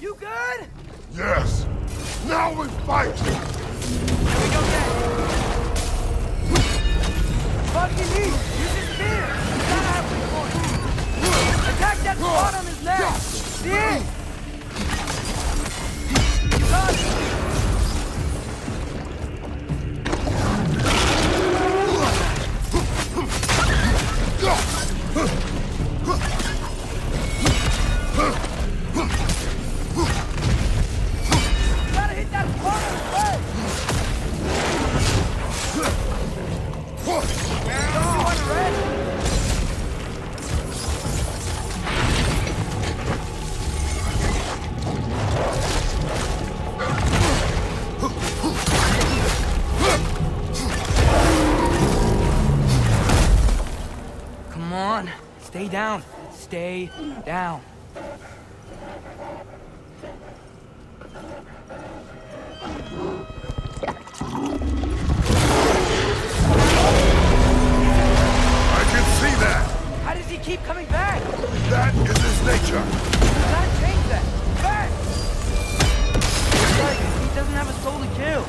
You good? Yes! Now we fight! Here we go, Dad. Fucking me! Use his spear! Have three points! Attack that spot on his neck! See it? Got it! Gotta stay down. Stay down. I can see that! How does he keep coming back? That is his nature! Gotta change that. Back! He doesn't have a soul to kill.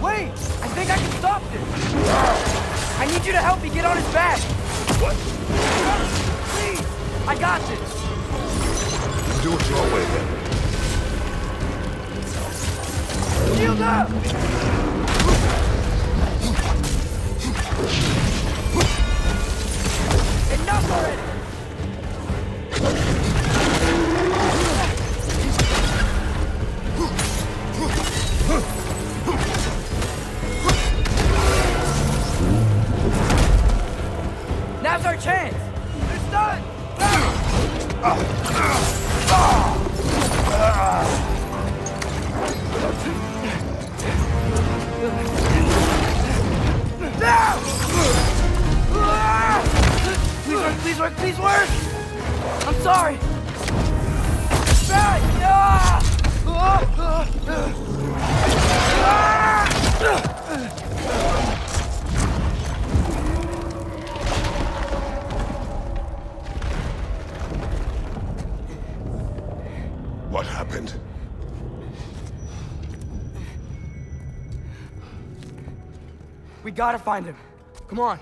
Wait! I think I can stop this! I need you to help me get on his back! What? I got this! Do it your way then. Shield up! Enough already! Now's our chance! Please work, please work! I'm sorry! What happened? We gotta find him. Come on.